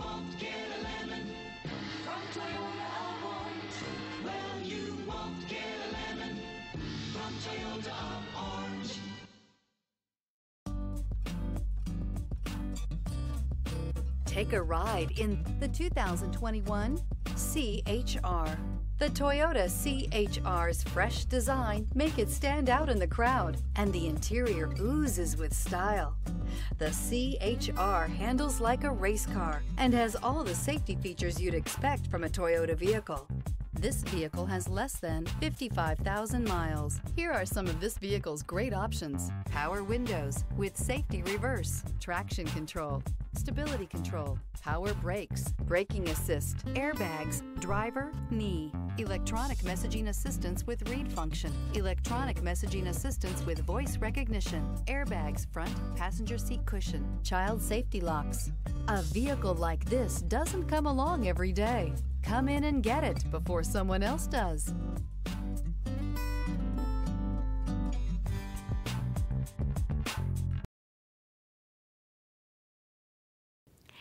won't get a lemon from Toyota Orange. Well, you won't get a lemon from Toyota of Take a ride in the 2021 CHR. The Toyota CHR's fresh design make it stand out in the crowd, and the interior oozes with style. The CHR handles like a race car and has all the safety features you'd expect from a Toyota vehicle. This vehicle has less than 55,000 miles. Here are some of this vehicle's great options. Power windows with safety reverse, traction control, stability control, power brakes, braking assist, airbags, driver, knee, electronic messaging assistance with read function, electronic messaging assistance with voice recognition, airbags front passenger seat cushion, child safety locks. A vehicle like this doesn't come along every day. Come in and get it before someone else does.